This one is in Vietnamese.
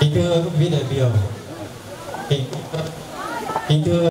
kính thưa các vị đại biểu kính, kính thưa